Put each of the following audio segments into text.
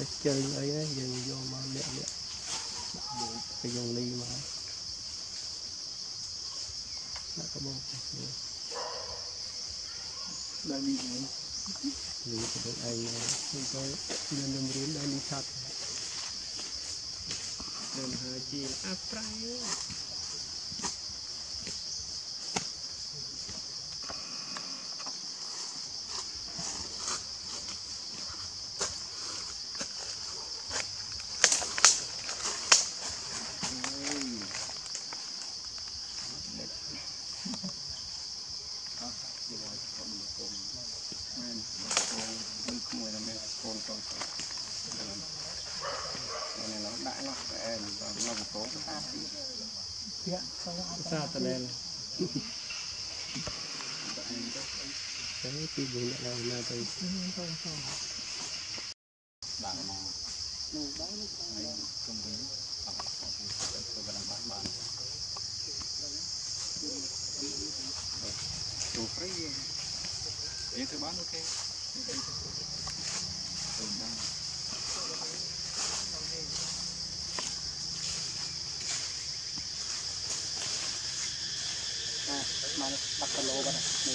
ចេះជើងអីណាយើងយកមកលាក់លាក់ដាក់មួយទៅយកលីមកដាក់ក្បោកនេះដល់នេះនេះទៅឯងនេះទៅមាននំរៀនដល់នេះឆាត់ដើមហើជាអាប្រៃ nó cái ta xa tận đây đấy thì bố là bạn mà Đấy, học học tôi vẫn đang bán bán đồ free tôi bán ok บักกะโลบ้านนี่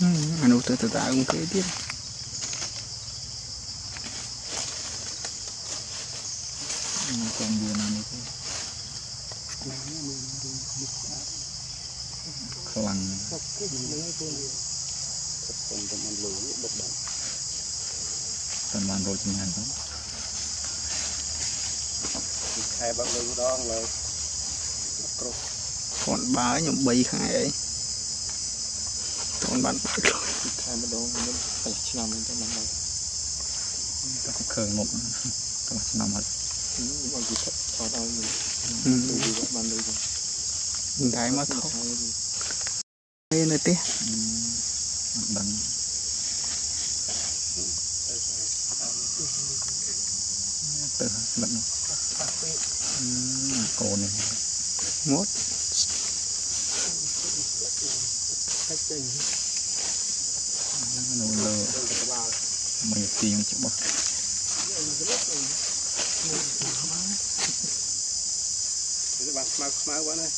Ano ito tatagong kayo din. Ano ito ang buwanan ito? Kalang. Tanman rồi chính hành đó. Hai bác lưu đó rồi. Còn bá nhộm bì khai ấy. អីគាត់បានបើក rồi ខែម្ដងខ្ញុំកន្លះឆ្នាំហ្នឹងទៅមកតែឃើញមុខកន្លះឆ្នាំហើយមកពីថតឲ្យខ្ញុំ Ừ. ទៅវាបានលុយទៅតែមកថោខែនេះទេនៅទេអត់ដឹងទៅលឹកនោះកូននេះមក តិចទៅនៅលើក្បាលមិនទីមិនច្បាស់ទៅបាក់ខ្មៅខ្មៅបានហើយ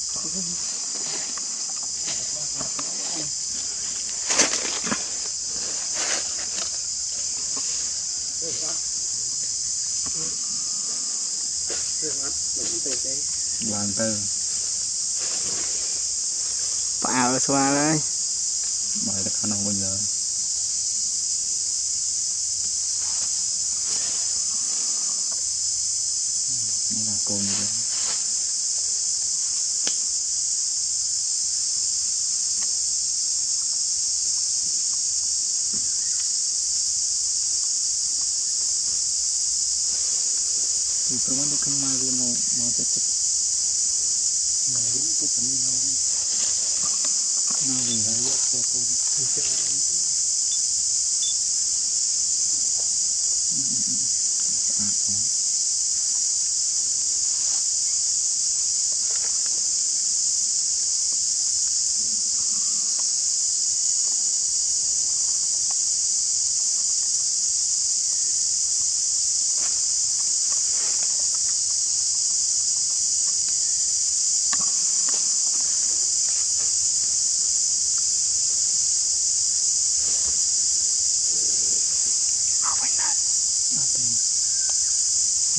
ទៅអត់ទៅអត់ទៅទេឡើងទៅផ្អើលស្វាលហើយ bài được khả năng bây giờ. Đây là côn rồi thì tôi muốn được kinh mai đi rồi nó sẽ chụp mà đúng cái tấm đi đâu nào vì vậy こう見て。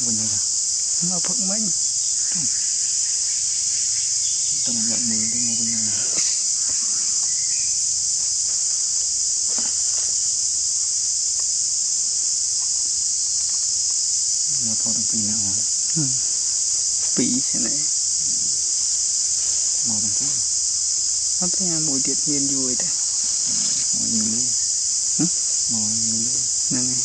À? mình là mà phật mạnh tầm loại mười tôi ngồi bên này. Mà thọ đang pin nào hả pì thế này. Màu thằng phú nó thấy à mùi tiệt nhiên vui thế màu nhiều lê màu nhiều lê nâng này.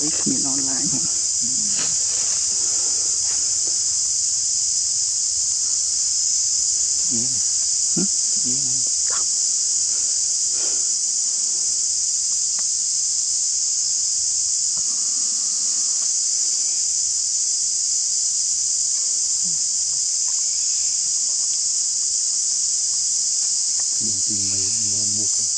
ấy mình Online. Miếng. Mình tìm mấy mua mua không?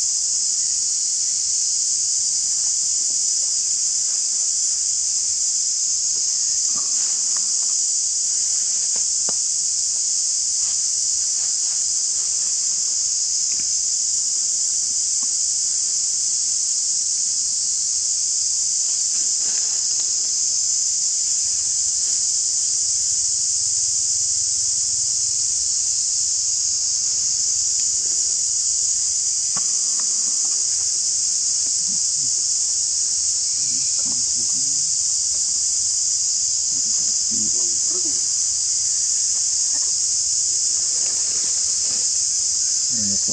រក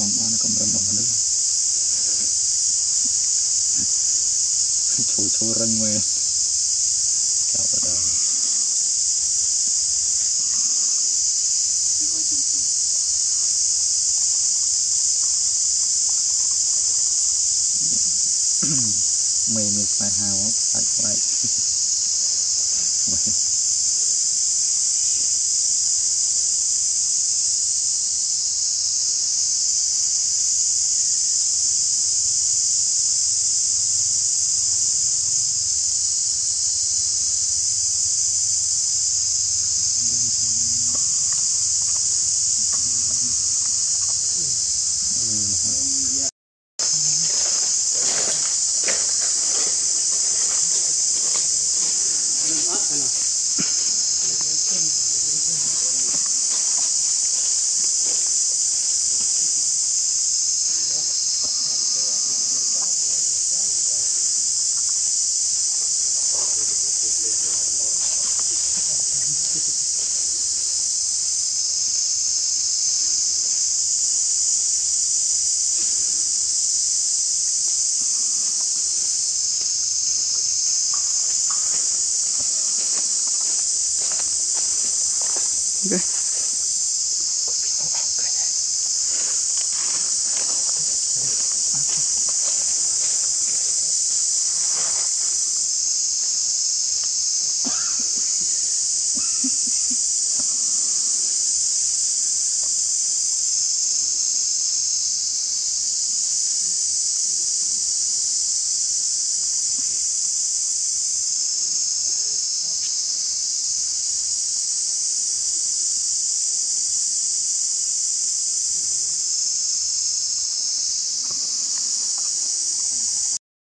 ងបានកំរឹងរបស់មនុស្សឈូឈូរឹងមែនចាប់ដល់មេមានស្នេហាមកផ្សាច់ផ្លែក